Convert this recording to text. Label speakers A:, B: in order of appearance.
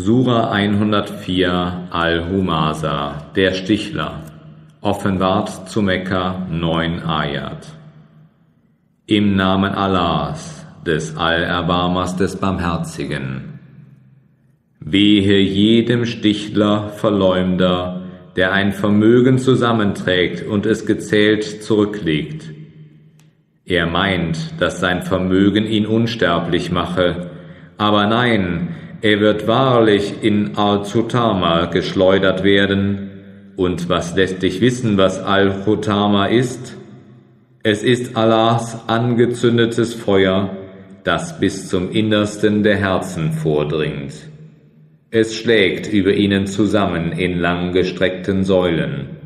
A: Sura 104 Al-Humasa, der Stichler, offenbart zu Mekka 9 Ayat. Im Namen Allahs, des Allerbarmers des Barmherzigen. Wehe jedem Stichler, Verleumder, der ein Vermögen zusammenträgt und es gezählt zurücklegt. Er meint, dass sein Vermögen ihn unsterblich mache, aber nein, er wird wahrlich in Al-Zutama geschleudert werden. Und was lässt dich wissen, was Al-Chutama ist? Es ist Allahs angezündetes Feuer, das bis zum Innersten der Herzen vordringt. Es schlägt über ihnen zusammen in langgestreckten Säulen.